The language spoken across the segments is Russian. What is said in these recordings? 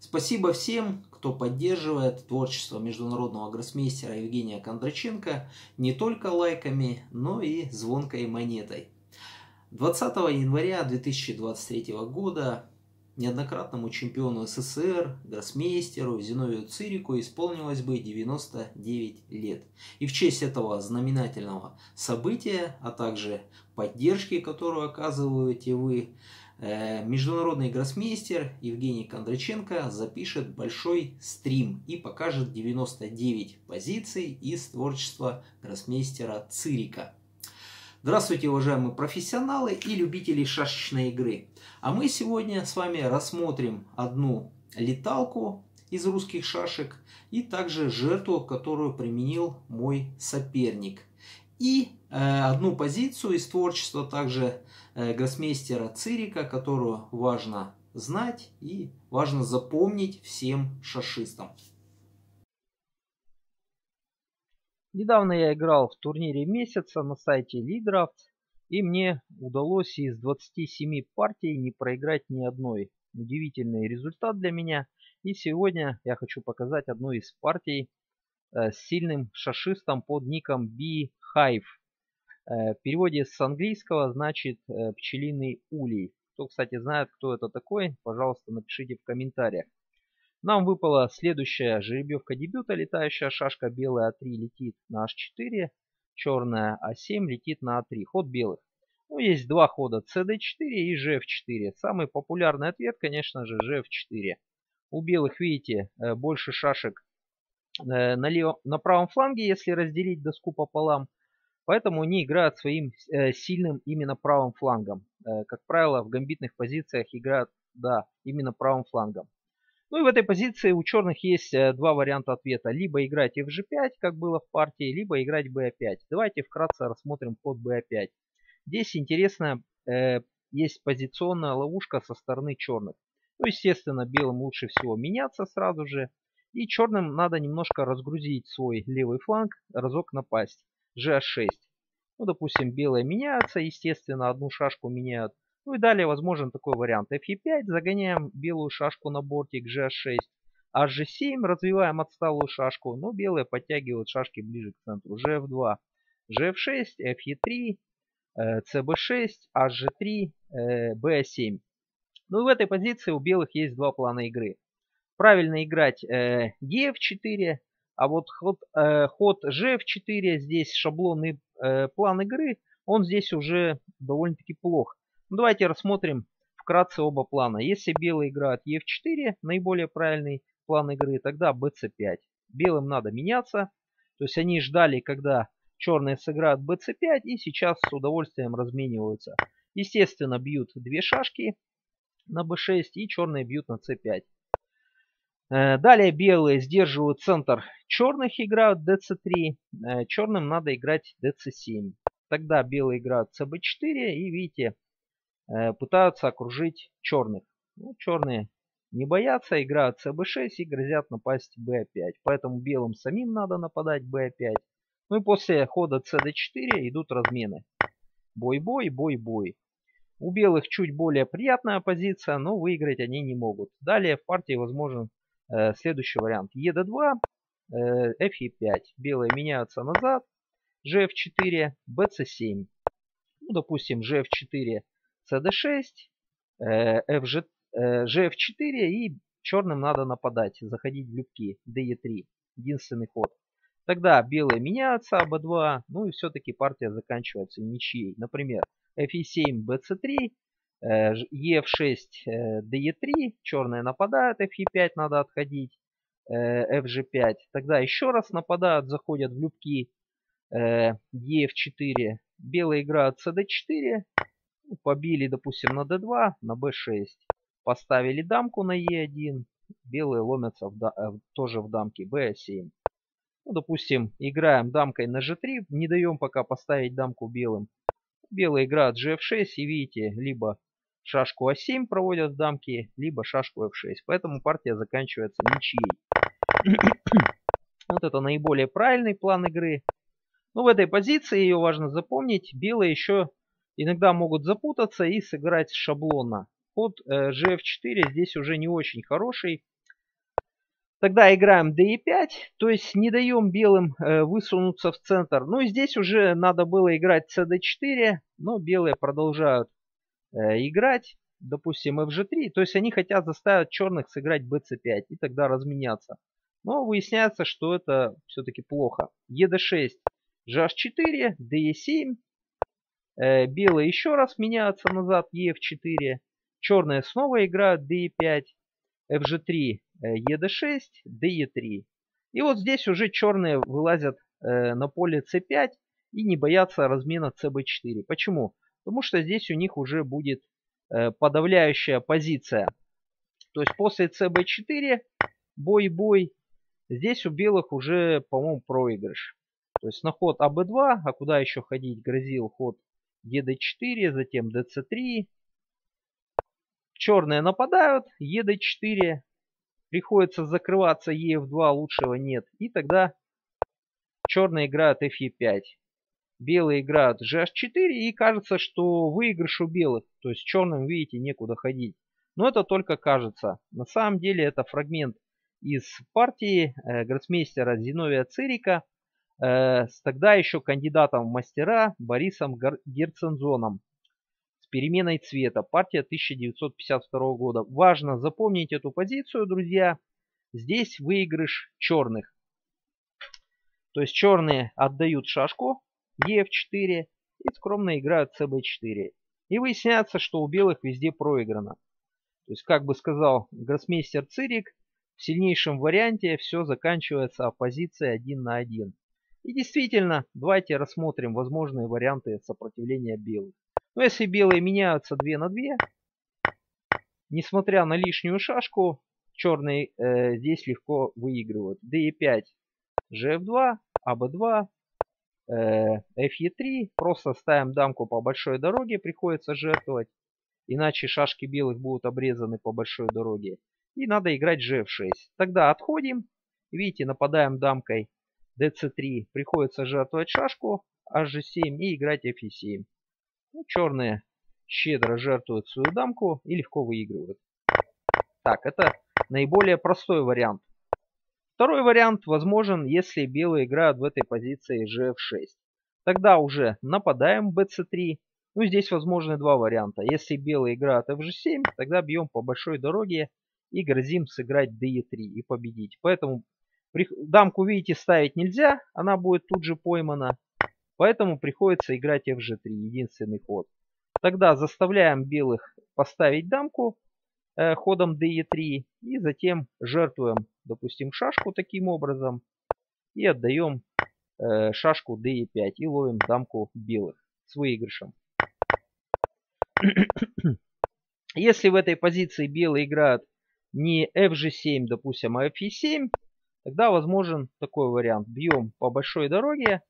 Спасибо всем, кто поддерживает творчество международного гроссмейстера Евгения Кондраченко не только лайками, но и звонкой монетой. 20 января 2023 года неоднократному чемпиону СССР, гроссмейстеру Зиновию Цирику исполнилось бы 99 лет. И в честь этого знаменательного события, а также поддержки, которую оказываете вы, международный гроссмейстер Евгений Кондраченко запишет большой стрим и покажет 99 позиций из творчества гроссмейстера Цирика. Здравствуйте, уважаемые профессионалы и любители шашечной игры. А мы сегодня с вами рассмотрим одну леталку из русских шашек и также жертву, которую применил мой соперник. И э, одну позицию из творчества также э, гроссмейстера Цирика, которую важно знать и важно запомнить всем шашистам. Недавно я играл в турнире месяца на сайте Leadraft, и мне удалось из 27 партий не проиграть ни одной. Удивительный результат для меня. И сегодня я хочу показать одну из партий сильным шашистом под ником B-Hive. Э, в переводе с английского значит э, пчелиный улей. Кто, кстати, знает, кто это такой, пожалуйста, напишите в комментариях. Нам выпала следующая жеребьевка дебюта. Летающая шашка белая А3 летит на H4. Черная А7 летит на А3. Ход белых. Ну, есть два хода CD4 и GF4. Самый популярный ответ, конечно же, GF4. У белых, видите, э, больше шашек э, на, лев... на правом фланге, если разделить доску пополам. Поэтому они играют своим э, сильным именно правым флангом. Как правило, в гамбитных позициях играют, да, именно правым флангом. Ну и в этой позиции у черных есть э, два варианта ответа. Либо играть fg5, как было в партии, либо играть b5. Давайте вкратце рассмотрим ход b5. Здесь интересно, э, есть позиционная ловушка со стороны черных. Ну, естественно, белым лучше всего меняться сразу же. И черным надо немножко разгрузить свой левый фланг, разок напасть. GH6. Ну, допустим, белые меняются, естественно, одну шашку меняют. Ну и далее возможен такой вариант. Fe5, загоняем белую шашку на бортик G6. Hg7, развиваем отсталую шашку, но белые подтягивают шашки ближе к центру. Gf2, Gf6, Fe3, CB6, Hg3, B7. Ну и в этой позиции у белых есть два плана игры. Правильно играть э, Gf4, а вот ход, э, ход Gf4, здесь шаблонный э, план игры, он здесь уже довольно-таки плох. Ну, давайте рассмотрим вкратце оба плана. Если белые играют Е4, наиболее правильный план игры, тогда БЦ5. Белым надо меняться. То есть они ждали, когда черные сыграют БЦ5 и сейчас с удовольствием размениваются. Естественно, бьют две шашки на b6 и черные бьют на c5. Э, далее белые сдерживают центр черных, играют dc3. Э, черным надо играть dc7. Тогда белые играют cb4 и видите, Э, пытаются окружить черных. Ну, черные не боятся, играют cb6 и грозят напасть b5. Поэтому белым самим надо нападать b5. Ну и после хода cd4 идут размены. Бой-бой, бой-бой. У белых чуть более приятная позиция, но выиграть они не могут. Далее в партии возможен следующий вариант. ед2, э, fe5. Белые меняются назад. gf4, bc7. Ну, допустим, gf4 CD6, FG, GF4 и черным надо нападать, заходить в любки, DE3, единственный ход. Тогда белые меняются, АБ2, ну и все-таки партия заканчивается ничьей. Например, FE7, BC3, EF6, DE3, черные нападают, FE5 надо отходить, FG5. Тогда еще раз нападают, заходят в любки, EF4, белые играют CD4, ну, побили, допустим, на d2, на b6. Поставили дамку на e1. Белые ломятся в э, тоже в дамке b7. Ну, допустим, играем дамкой на g3. Не даем пока поставить дамку белым. Белые играют g6 и видите, либо шашку а7 проводят в дамке, либо шашку f6. Поэтому партия заканчивается ничьей. вот это наиболее правильный план игры. Но в этой позиции ее важно запомнить. Белые еще иногда могут запутаться и сыграть шаблонно. Ход э, GF4 здесь уже не очень хороший. Тогда играем d5, то есть не даем белым э, высунуться в центр. Ну и здесь уже надо было играть cd4, но белые продолжают играть, допустим, fg3. То есть они хотят заставить черных сыграть bc5 и тогда разменяться. Но выясняется, что это все-таки плохо. ед6, gh4, de7. Э, белые еще раз меняются назад, ef4. Черные снова играют d5, fg3, ed6, de3. И вот здесь уже черные вылазят э, на поле c5 и не боятся размена cb4. Почему? Потому что здесь у них уже будет э, подавляющая позиция. То есть после cb4 бой-бой. Здесь у белых уже, по-моему, проигрыш. То есть на ход АБ2, а куда еще ходить, грозил ход ЕД4, затем ДЦ3. Черные нападают, ЕД4, приходится закрываться ЕФ2, лучшего нет. И тогда черные играют FE5. Белые играют GH4 и кажется, что выигрыш у белых. То есть черным, видите, некуда ходить. Но это только кажется. На самом деле это фрагмент из партии э, гроссмейстера Зиновия Цирика э, с тогда еще кандидатом в мастера Борисом Герцензоном переменой цвета. Партия 1952 года. Важно запомнить эту позицию, друзья. Здесь выигрыш черных. То есть черные отдают шашку EF4 и скромно играют CB4. И выясняется, что у белых везде проиграно. То есть, как бы сказал гроссмейстер Цирик, в сильнейшем варианте все заканчивается оппозицией 1 на 1. И действительно, давайте рассмотрим возможные варианты сопротивления белых. Но если белые меняются 2 на 2, несмотря на лишнюю шашку, черные э, здесь легко выигрывают. d5, gf2, ab2, э, fe3. Просто ставим дамку по большой дороге, приходится жертвовать. Иначе шашки белых будут обрезаны по большой дороге. И надо играть gf6. Тогда отходим. Видите, нападаем дамкой dc3. Приходится жертвовать шашку hg7 и играть fe7. Ну, черные щедро жертвуют свою дамку и легко выигрывают. Так, это наиболее простой вариант. Второй вариант возможен, если белые играют в этой позиции gf6. Тогда уже нападаем bc3. Ну, здесь возможны два варианта. Если белые играют fg7, тогда бьем по большой дороге и грозим сыграть de3 и победить. Поэтому дамку, видите, ставить нельзя, она будет тут же поймана. Поэтому приходится играть fg3, единственный ход. Тогда заставляем белых поставить дамку э, ходом de3 и затем жертвуем, допустим, шашку таким образом и отдаем э, шашку de5 и ловим дамку белых с выигрышем. Если в этой позиции белые играют не fg7, допустим, а fe7, тогда возможен такой вариант. Бьем по большой дороге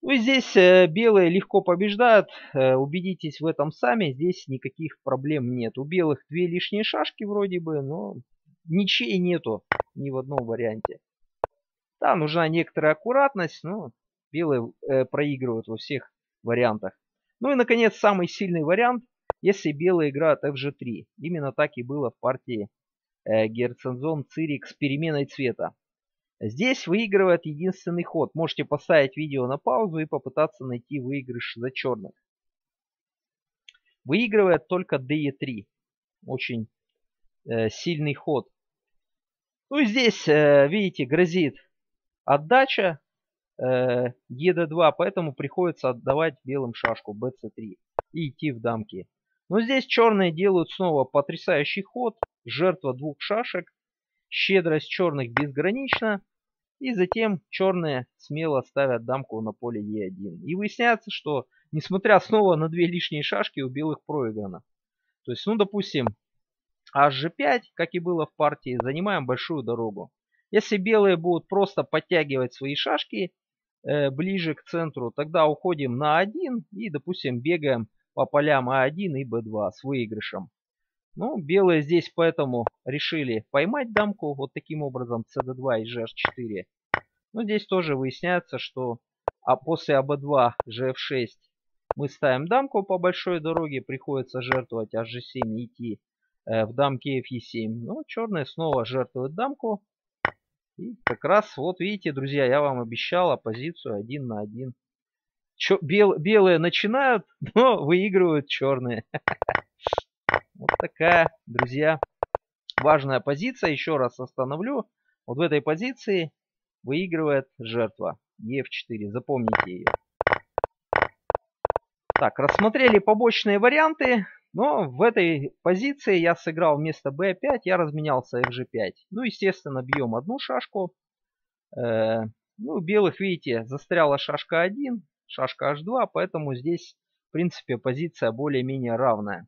ну и здесь э, белые легко побеждают. Э, убедитесь в этом сами. Здесь никаких проблем нет. У белых две лишние шашки вроде бы, но ничей нету ни в одном варианте. Да, нужна некоторая аккуратность, но белые э, проигрывают во всех вариантах. Ну и, наконец, самый сильный вариант, если белые играют fg3. Именно так и было в партии э, Герцензон Цирик с переменой цвета. Здесь выигрывает единственный ход. Можете поставить видео на паузу и попытаться найти выигрыш за черных. Выигрывает только DE3. Очень э, сильный ход. Ну здесь, э, видите, грозит отдача э, ED2, поэтому приходится отдавать белым шашку BC3 и идти в дамки. Но здесь черные делают снова потрясающий ход. Жертва двух шашек. Щедрость черных безгранична. И затем черные смело ставят дамку на поле Е1. И выясняется, что несмотря снова на две лишние шашки, у белых проиграно. То есть, ну допустим, HG5, как и было в партии, занимаем большую дорогу. Если белые будут просто подтягивать свои шашки э, ближе к центру, тогда уходим на 1 и, допустим, бегаем по полям А1 и Б2 с выигрышем. Ну, белые здесь поэтому решили поймать дамку вот таким образом cd2 и gh4. Ну, здесь тоже выясняется, что а после АБ2 gf6 мы ставим дамку по большой дороге, приходится жертвовать hg7 и идти в дамке fe7. Но черные снова жертвуют дамку. И как раз, вот видите, друзья, я вам обещал оппозицию один на один. Чё, бел, белые начинают, но выигрывают черные. Вот такая, друзья, важная позиция. Еще раз остановлю. Вот в этой позиции выигрывает жертва. Е4. Запомните ее. Так, рассмотрели побочные варианты. Но в этой позиции я сыграл вместо b5, я разменялся fg5. Ну, естественно, бьем одну шашку. Э, ну, белых, видите, застряла шашка 1, шашка h2, поэтому здесь, в принципе, позиция более-менее равная.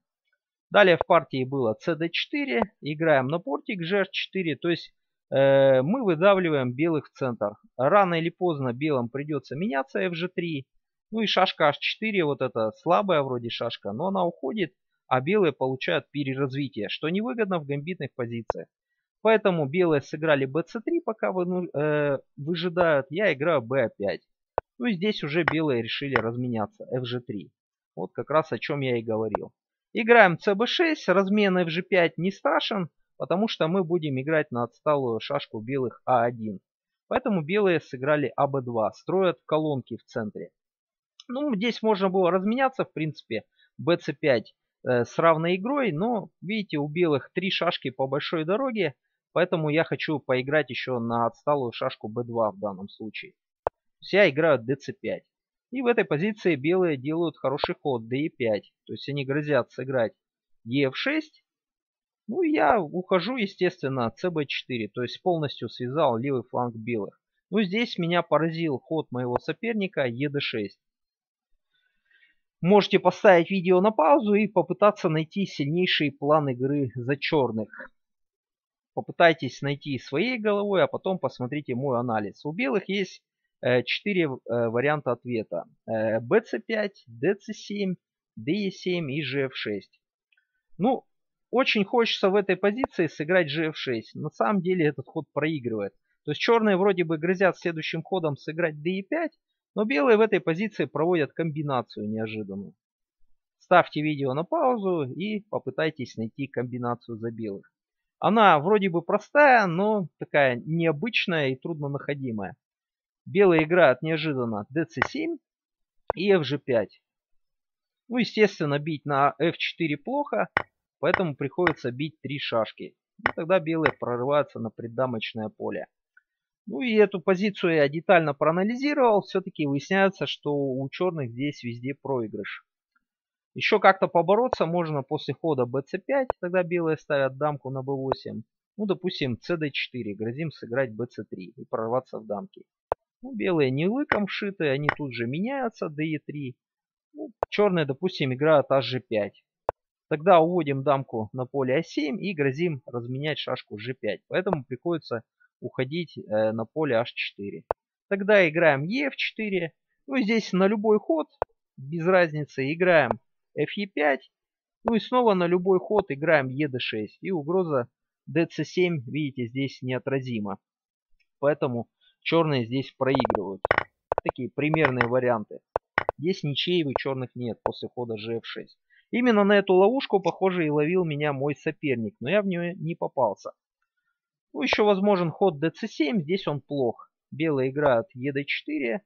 Далее в партии было cd4, играем на портик gh4, то есть э, мы выдавливаем белых в центр. Рано или поздно белым придется меняться fg3. Ну и шашка h4, вот эта слабая вроде шашка, но она уходит, а белые получают переразвитие, что невыгодно в гамбитных позициях. Поэтому белые сыграли bc3, пока вы, э, выжидают, я играю b5. Ну и здесь уже белые решили разменяться, fg3. Вот как раз о чем я и говорил. Играем cb6, размен fg5 не страшен, потому что мы будем играть на отсталую шашку белых а1. Поэтому белые сыграли аб2, строят колонки в центре. Ну, здесь можно было разменяться, в принципе, bc5 э, с равной игрой, но, видите, у белых три шашки по большой дороге, поэтому я хочу поиграть еще на отсталую шашку b2 в данном случае. То есть я играю dc5. И в этой позиции белые делают хороший ход d5. То есть они грозят сыграть ef6. Ну и я ухожу, естественно, cb4. То есть полностью связал левый фланг белых. Ну здесь меня поразил ход моего соперника ед6. Можете поставить видео на паузу и попытаться найти сильнейший план игры за черных. Попытайтесь найти своей головой, а потом посмотрите мой анализ. У белых есть Э, четыре э, варианта ответа. BC5, DC7, DE7 и GF6. Ну, очень хочется в этой позиции сыграть GF6. На самом деле этот ход проигрывает. То есть черные вроде бы грозят следующим ходом сыграть DE5, но белые в этой позиции проводят комбинацию неожиданную. Ставьте видео на паузу и попытайтесь найти комбинацию за белых. Она вроде бы простая, но такая необычная и трудно находимая. Белые играют неожиданно dc7 и fg5. Ну, естественно, бить на f4 плохо, поэтому приходится бить три шашки. И тогда белые прорываются на преддамочное поле. Ну и эту позицию я детально проанализировал. Все-таки выясняется, что у черных здесь везде проигрыш. Еще как-то побороться можно после хода bc5. Тогда белые ставят дамку на b8. Ну, допустим, cd4. Грозим сыграть bc3 и прорваться в дамки. Ну, белые не лыком вшиты, они тут же меняются до e3. Ну, черные, допустим, играют hg5. Тогда уводим дамку на поле а7 и грозим разменять шашку g5. Поэтому приходится уходить э, на поле h4. Тогда играем ef4. Ну и здесь на любой ход, без разницы, играем fe5. Ну и снова на любой ход играем ed6. И угроза dc7, видите, здесь неотразима. Поэтому черные здесь проигрывают. Такие примерные варианты. Здесь ничей у черных нет после хода gf6. Именно на эту ловушку, похоже, и ловил меня мой соперник, но я в нее не попался. Ну, еще возможен ход dc7, здесь он плох. Белые играют ед4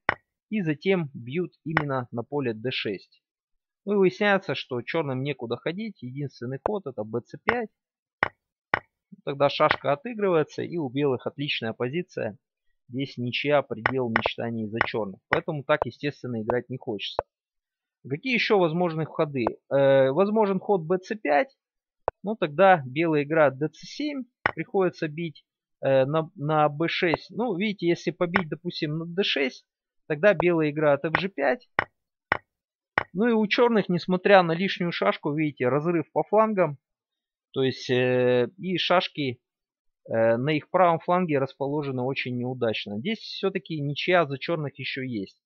и затем бьют именно на поле d6. Ну и выясняется, что черным некуда ходить, единственный ход это bc5. Тогда шашка отыгрывается и у белых отличная позиция Здесь ничья предел мечтаний за черных. Поэтому так, естественно, играть не хочется. Какие еще возможны ходы? Э, возможен ход bc5. Ну, тогда белая играет dc7. Приходится бить э, на, на b6. Ну, видите, если побить, допустим, на d6, тогда белая играет fg5. Ну и у черных, несмотря на лишнюю шашку, видите, разрыв по флангам. То есть э, и шашки Э, на их правом фланге расположены очень неудачно. Здесь все-таки ничья за черных еще есть.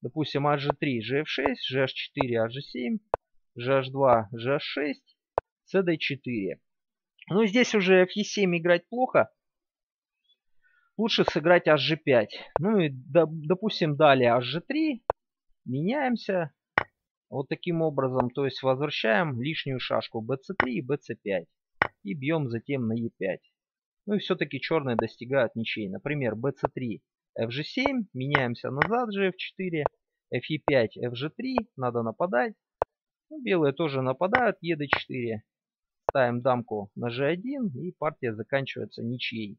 Допустим, HG3, GF6, GH4, HG7, GH2, GH6, CD4. Ну, здесь уже FE7 играть плохо. Лучше сыграть HG5. Ну и, допустим, далее HG3. Меняемся. Вот таким образом. То есть возвращаем лишнюю шашку BC3 и BC5. и бьем затем на e5. Ну и все-таки черные достигают ничей. Например, bc3, fg7, меняемся назад gf4, fe5, fg3, надо нападать. Ну, белые тоже нападают, ед4. Ставим дамку на g1 и партия заканчивается ничьей.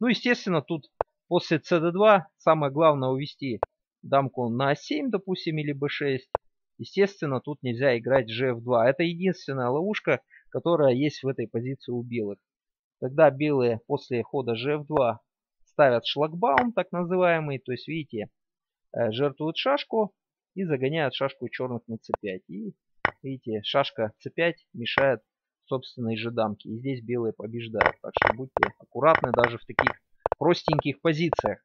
Ну, естественно, тут после cd2 самое главное увести дамку на a7, допустим, или b6. Естественно, тут нельзя играть gf2. Это единственная ловушка, которая есть в этой позиции у белых. Тогда белые после хода gf2 ставят шлагбаум, так называемый. То есть, видите, э, жертвуют шашку и загоняют шашку черных на c5. И, видите, шашка c5 мешает собственной же дамке. И здесь белые побеждают. Так что будьте аккуратны даже в таких простеньких позициях.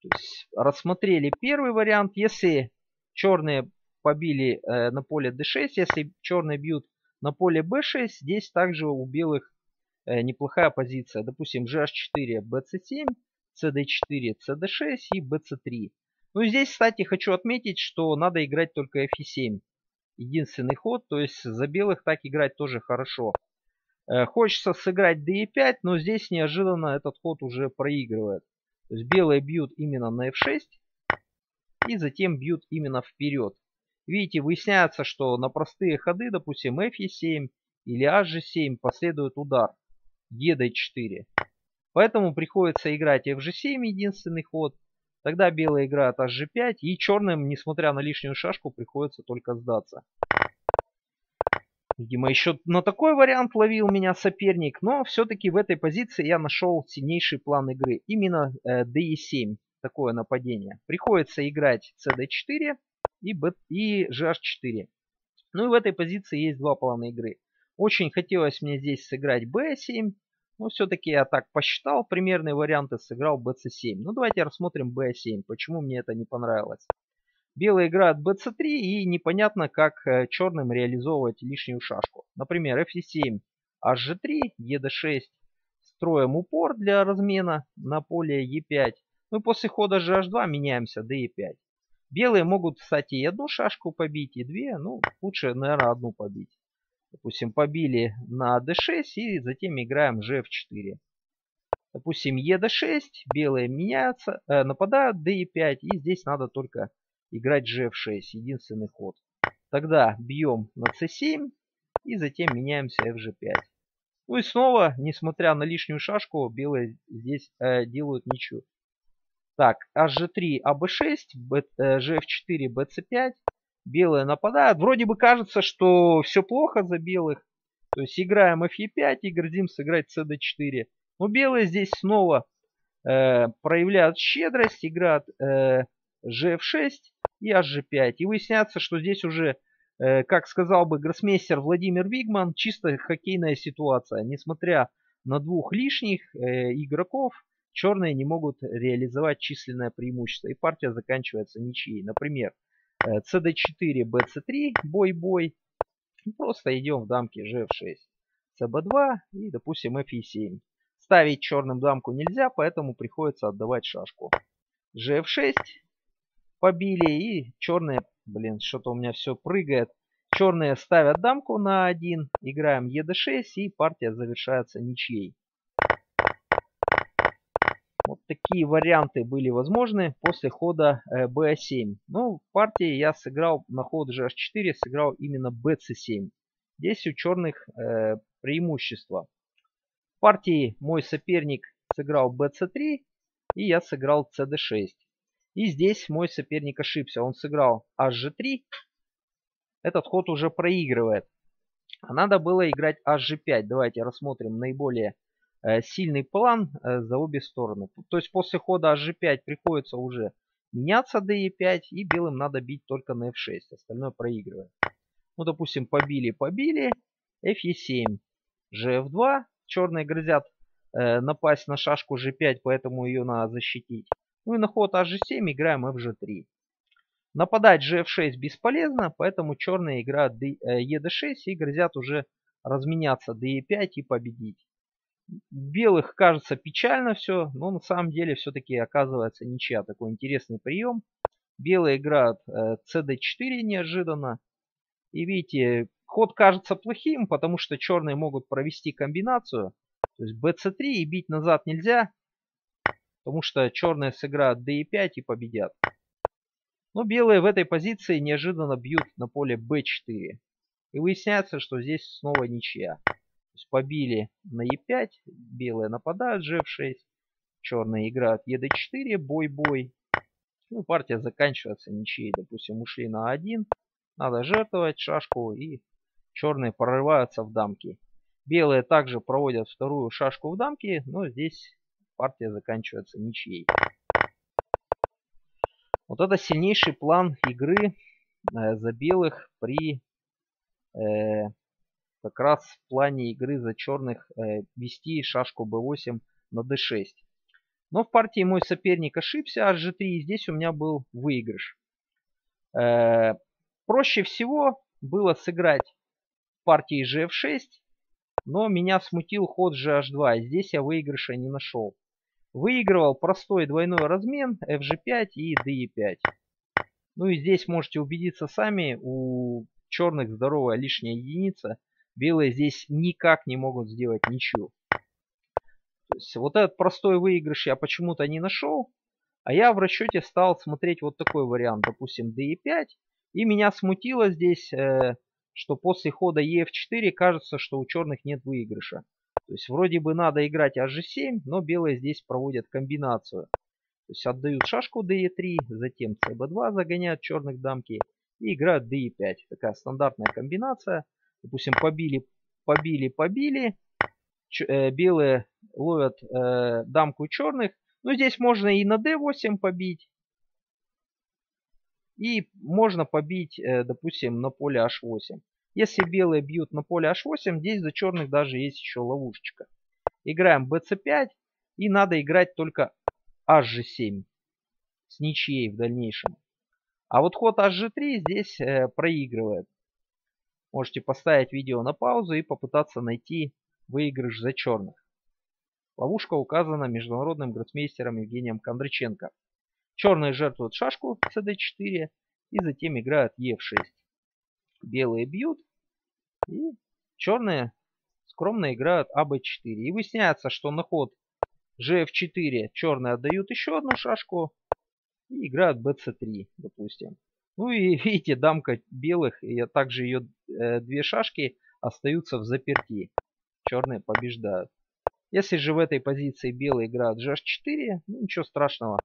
То есть рассмотрели первый вариант. Если черные побили э, на поле d6, если черные бьют на поле b6, здесь также у белых э, неплохая позиция. Допустим, gh4, bc7, cd4, cd6 и bc3. Ну и здесь, кстати, хочу отметить, что надо играть только f7. Единственный ход, то есть за белых так играть тоже хорошо. Э, хочется сыграть d5, но здесь неожиданно этот ход уже проигрывает. То есть белые бьют именно на f6 и затем бьют именно вперед. Видите, выясняется, что на простые ходы, допустим, f7 или hg7 последует удар e d4. Поэтому приходится играть fg7 единственный ход. Тогда белые играют hg5 и черным, несмотря на лишнюю шашку, приходится только сдаться. Видимо, еще на такой вариант ловил меня соперник, но все-таки в этой позиции я нашел сильнейший план игры. Именно э, DE7, такое нападение. Приходится играть CD4 и, B, и GH4. Ну и в этой позиции есть два плана игры. Очень хотелось мне здесь сыграть B7, но все-таки я так посчитал примерные варианты, сыграл BC7. Ну давайте рассмотрим B7, почему мне это не понравилось. Белые играют bc3 и непонятно, как э, черным реализовывать лишнюю шашку. Например, f7, hg3, ed6. Строим упор для размена на поле e5. Ну и после хода gh2 меняемся до e5. Белые могут, кстати, и одну шашку побить, и две. Ну, лучше, наверное, одну побить. Допустим, побили на d6 и затем играем gf4. Допустим, ed6, белые меняются, э, нападают d5, и здесь надо только играть gf6, единственный ход. Тогда бьем на c7 и затем меняемся fg5. Ну и снова, несмотря на лишнюю шашку, белые здесь э, делают ничего. Так, hg3, ab6, b, э, gf4, bc5. Белые нападают. Вроде бы кажется, что все плохо за белых. То есть играем fe5 и грозим сыграть cd4. Но белые здесь снова э, проявляют щедрость, играют э, gf6 и hg5. И выясняется, что здесь уже, э, как сказал бы гроссмейстер Владимир Вигман, чисто хоккейная ситуация. Несмотря на двух лишних э, игроков, черные не могут реализовать численное преимущество. И партия заканчивается ничьей. Например, cd4, bc3, бой-бой. Просто идем в дамке gf6. cb2 и, допустим, fe7. Ставить черным дамку нельзя, поэтому приходится отдавать шашку. gf6, побили. И черные, блин, что-то у меня все прыгает. Черные ставят дамку на 1. Играем ед6 и партия завершается ничьей. Вот такие варианты были возможны после хода э, b7. Но в партии я сыграл на ход gh4, сыграл именно bc7. Здесь у черных э, преимущество. В партии мой соперник сыграл bc3 и я сыграл cd6. И здесь мой соперник ошибся. Он сыграл hg3. Этот ход уже проигрывает. А надо было играть hg5. Давайте рассмотрим наиболее э, сильный план э, за обе стороны. То есть после хода hg5 приходится уже меняться до e5. И белым надо бить только на f6. Остальное проигрывает. Ну, допустим, побили, побили. fe7, gf2. Черные грозят э, напасть на шашку g5, поэтому ее надо защитить. Ну и на ход hg7 играем fg3. Нападать gf6 бесполезно, поэтому черные играют ед6 и грозят уже разменяться de5 и победить. Белых кажется печально все, но на самом деле все-таки оказывается ничья. Такой интересный прием. Белые играют cd4 неожиданно. И видите, ход кажется плохим, потому что черные могут провести комбинацию. То есть bc3 и бить назад нельзя, потому что черные сыграют d5 и победят. Но белые в этой позиции неожиданно бьют на поле b4. И выясняется, что здесь снова ничья. Есть побили на e5, белые нападают g6, черные играют ед4, бой-бой. Ну, партия заканчивается ничьей. Допустим, ушли на 1, надо жертвовать шашку и черные прорываются в дамки. Белые также проводят вторую шашку в дамки, но здесь партия заканчивается ничьей. Вот это сильнейший план игры э, за белых при э, как раз в плане игры за черных э, вести шашку b8 на d6. Но в партии мой соперник ошибся, hg3, и здесь у меня был выигрыш. Э, проще всего было сыграть в партии gf6, но меня смутил ход gh2, и здесь я выигрыша не нашел. Выигрывал простой двойной размен fg5 и de5. Ну и здесь можете убедиться сами, у черных здоровая лишняя единица. Белые здесь никак не могут сделать ничью. То есть вот этот простой выигрыш я почему-то не нашел. А я в расчете стал смотреть вот такой вариант. Допустим, de5. И меня смутило здесь, э, что после хода ef4 кажется, что у черных нет выигрыша. То есть вроде бы надо играть hg7, но белые здесь проводят комбинацию. То есть отдают шашку de3, затем cb2 загоняют черных дамки и играют de5. Такая стандартная комбинация. Допустим, побили, побили, побили. Ч э, белые ловят э, дамку черных. Ну, здесь можно и на d8 побить. И можно побить, э, допустим, на поле h8. Если белые бьют на поле h8, здесь за черных даже есть еще ловушечка. Играем bc5 и надо играть только hg7 с ничьей в дальнейшем. А вот ход hg3 здесь э, проигрывает. Можете поставить видео на паузу и попытаться найти выигрыш за черных. Ловушка указана международным гроссмейстером Евгением Кондраченко. Черные жертвуют шашку cd4 и затем играют e6. Белые бьют и черные скромно играют АБ4. И выясняется, что на ход GF4 черные отдают еще одну шашку и играют BC3, допустим. Ну и видите, дамка белых и также ее э, две шашки остаются в заперти. Черные побеждают. Если же в этой позиции белые играют GH4, ну ничего страшного.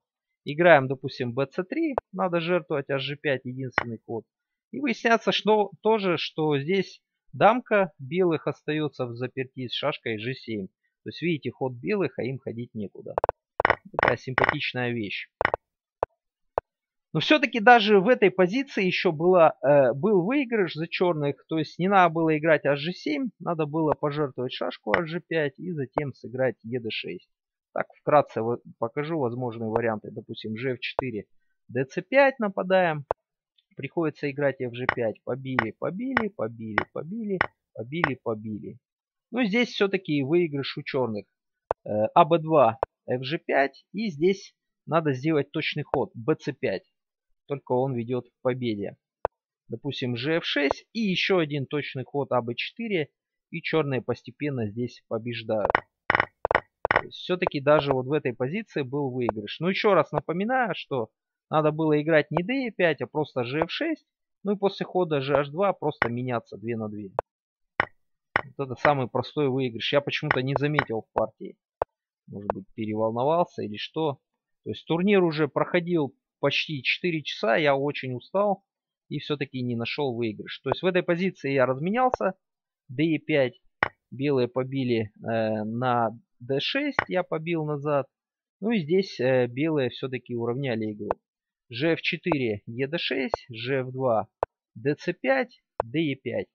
Играем, допустим, BC3, надо жертвовать HG5, единственный ход. И выясняется, что тоже, что здесь дамка белых остается в заперти с шашкой G7. То есть видите, ход белых, а им ходить некуда. Такая симпатичная вещь. Но все-таки даже в этой позиции еще была, э, был выигрыш за черных. То есть не надо было играть hg7, надо было пожертвовать шашку hg5 и затем сыграть ед6. Так, вкратце покажу возможные варианты. Допустим, gf4, dc5 нападаем. Приходится играть fg5. Побили, побили, побили, побили, побили, побили. Ну, здесь все-таки выигрыш у черных. АБ2, FG5. И здесь надо сделать точный ход. BC5. Только он ведет к победе. Допустим, GF6. И еще один точный ход АБ4. И черные постепенно здесь побеждают. Все-таки даже вот в этой позиции был выигрыш. Но еще раз напоминаю, что надо было играть не d5, а просто gf6. Ну и после хода gh2 просто меняться 2 на 2. Вот это самый простой выигрыш. Я почему-то не заметил в партии. Может быть переволновался или что. То есть турнир уже проходил почти 4 часа. Я очень устал. И все-таки не нашел выигрыш. То есть в этой позиции я разменялся. d5 белые побили э, на d6. Я побил назад. Ну и здесь э, белые все-таки уравняли игру. gf4 ed6, gf2 dc5, de5.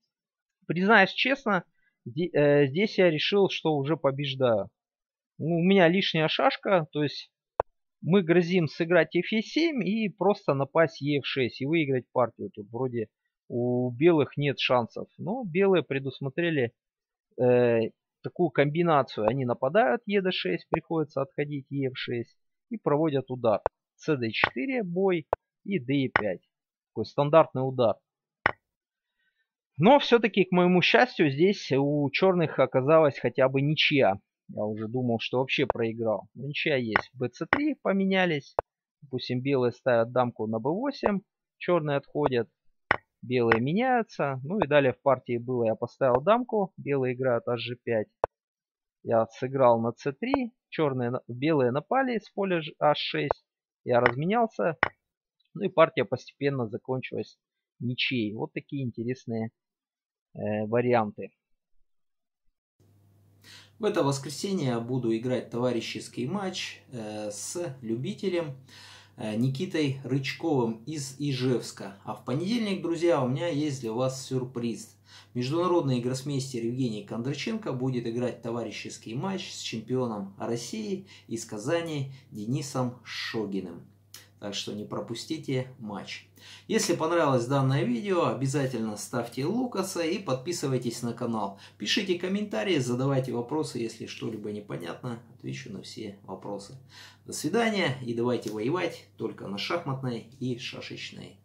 Признаюсь честно, Э, здесь я решил, что уже побеждаю. У меня лишняя шашка, то есть мы грозим сыграть f7 и просто напасть e6 и выиграть партию. Тут вроде у белых нет шансов. Но белые предусмотрели э, такую комбинацию. Они нападают e6, приходится отходить e6 и проводят удар. cd4 бой и d5. Такой стандартный удар. Но все-таки, к моему счастью, здесь у черных оказалась хотя бы ничья. Я уже думал, что вообще проиграл. Но ничья есть. bc3 поменялись. Допустим, белые ставят дамку на b8, черные отходят, белые меняются. Ну и далее в партии было, я поставил дамку, белые играют hg5. Я сыграл на c3, черные, белые напали с поля h6. Я разменялся. Ну и партия постепенно закончилась ничьей. Вот такие интересные э, варианты. В это воскресенье я буду играть товарищеский матч э, с любителем э, Никитой Рычковым из Ижевска. А в понедельник, друзья, у меня есть для вас сюрприз. Международный гроссмейстер Евгений Кондраченко будет играть товарищеский матч с чемпионом России из Казани Денисом Шогиным. Так что не пропустите матч. Если понравилось данное видео, обязательно ставьте лукаса и подписывайтесь на канал. Пишите комментарии, задавайте вопросы, если что-либо непонятно, отвечу на все вопросы. До свидания и давайте воевать только на шахматной и шашечной